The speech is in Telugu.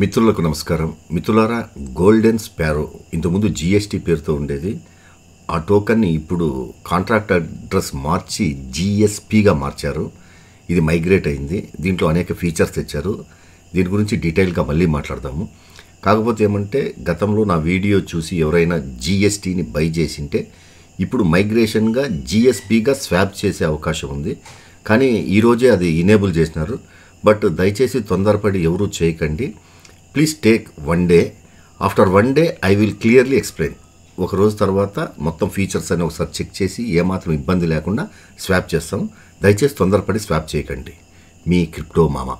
మిత్రులకు నమస్కారం. మిత్రులారా గోల్డెన్ స్పారో ఇంతకుముందు జిఎస్టీ పేరుతో ఉండేది. ఆ టోకన్ని ఇప్పుడు కాంట్రాక్ట్ అడ్రస్ మార్చి జిఎస్పిగా మార్చారు. ఇది మైగ్రేట్ అయింది. దీంట్లో అనేక ఫీచర్స్ తెచ్చారు. దీని గురించి డీటెయిల్గా మళ్ళీ మాట్లాడదాము. కాకపోతే ఏమంటే గతంలో నా వీడియో చూసి ఎవరైనా జిఎస్టీని బై చేసింటే ఇప్పుడు మైగ్రేషన్గా జిఎస్పిగా స్వాప్ చేసే అవకాశం ఉంది. కానీ ఈరోజే అది ఇనేబుల్ చేసినారు. బట్ దయచేసి తొందరపడి ఎవరూ చేయకండి. Please take one day after one day I will clearly explain ఒక రోజు తర్వాత మొత్తం ఫీచర్స్ అని ఒకసారి చెక్ చేసి ఏమాత్రం ఇబ్బంది లేకుండా స్వాప్ చేస్తాం దయచేసి తొందరపడి స్వాప్ చేయకండి. మీ క్రిప్టో మామ.